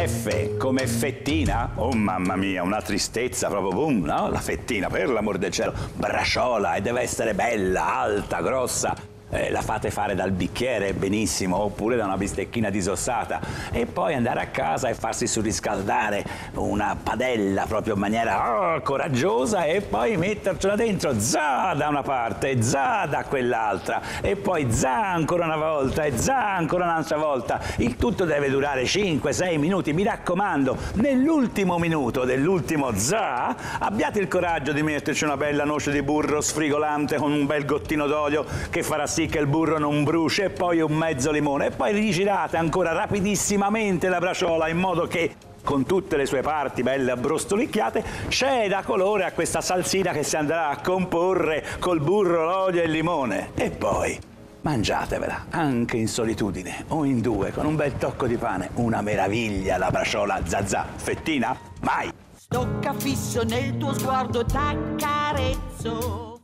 F come fettina. Oh mamma mia, una tristezza proprio boom, no? La fettina, per l'amor del cielo. Braciola e deve essere bella, alta, grossa eh, la fate fare dal bicchiere benissimo oppure da una bistecchina disossata. E poi andare a casa e farsi surriscaldare una padella proprio in maniera oh, coraggiosa e poi mettercela dentro za da una parte za da quell'altra. E poi za ancora una volta e za ancora un'altra volta. Il tutto deve durare 5-6 minuti. Mi raccomando nell'ultimo minuto dell'ultimo za abbiate il coraggio di metterci una bella noce di burro sfrigolante con un bel gottino d'olio che farà sì che il burro non bruci e poi un mezzo limone e poi rigirate ancora rapidissimamente la braciola in modo che con tutte le sue parti belle abbrostolicchiate, c'è da colore a questa salsina che si andrà a comporre col burro, l'olio e il limone. E poi mangiatevela, anche in solitudine o in due, con un bel tocco di pane. Una meraviglia la braciola zazà. Fettina? Mai! Stocca fisso nel tuo sguardo, t'accarezzo